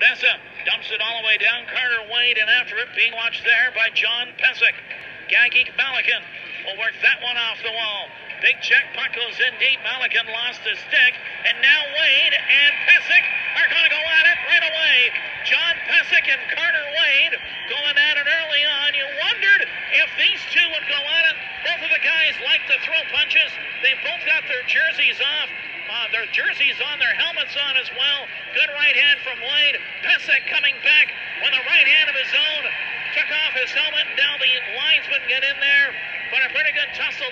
Odessa dumps it all the way down. Carter Wade and after it being watched there by John Pysyk. Gagik Malakin will work that one off the wall. Big check puck goes in deep. Malakin lost his stick. And now Wade and Pysyk are going to go at it right away. John Pysyk and Carter Wade going at it early on. You wondered if these two would go at it. Both of the guys like to throw punches. They both got their jerseys off. Their jerseys on, their helmets on as well. Good right hand from Wade. Pysyk coming back with a right hand of his own. Took off his helmet, and now the linesman get in there. But a pretty good tussle.